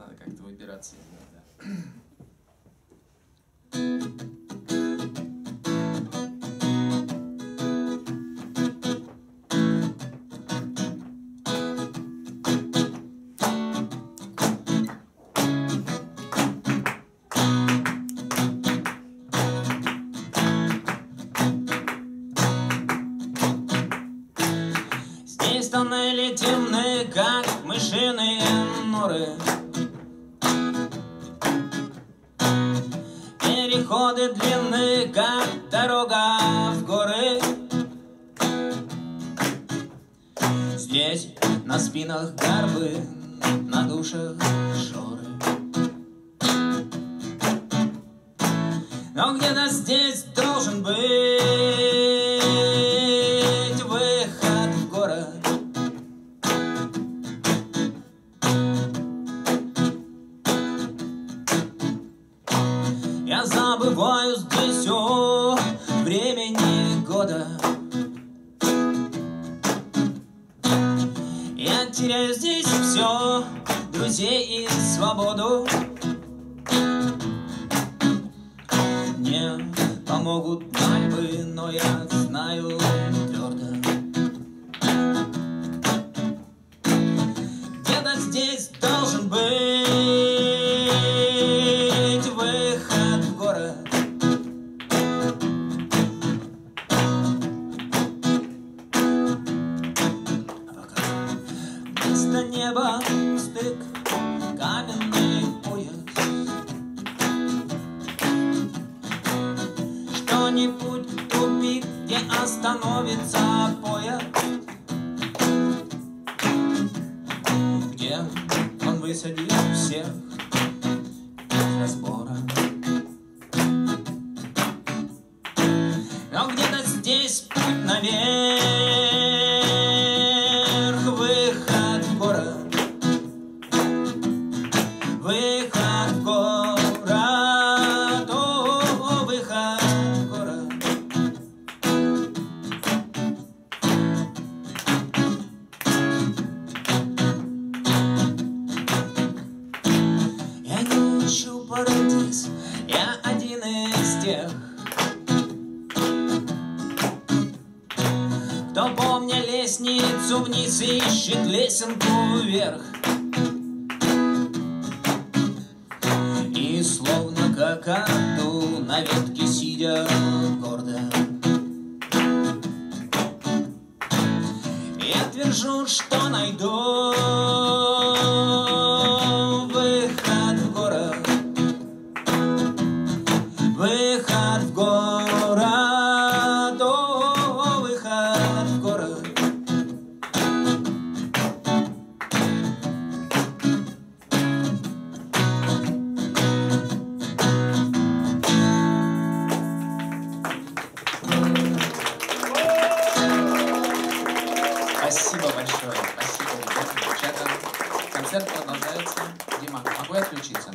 надо как-то выбираться из него, да. Здесь тоннели темные, как мышиные норы. Переходы длинные, как дорога в горы. Здесь на спинах гарбы, на душах шоры. Но где-то здесь должен быть Забываю здесь о времени года. Я теряю здесь все, друзей и свободу. Мне помогут мольбы, но я знаю неба стык, каменный пояс. Что-нибудь тупик, где остановится поезд Где он высадит всех без разбора. Но где-то здесь путь наверх парадиз, я один из тех, кто помня лестницу вниз ищет лесенку вверх. И словно какаду на ветке сидя гордо. Я твержу, что найду большое. Спасибо, ребята. Концерт продолжается. Дима, могу я отключиться?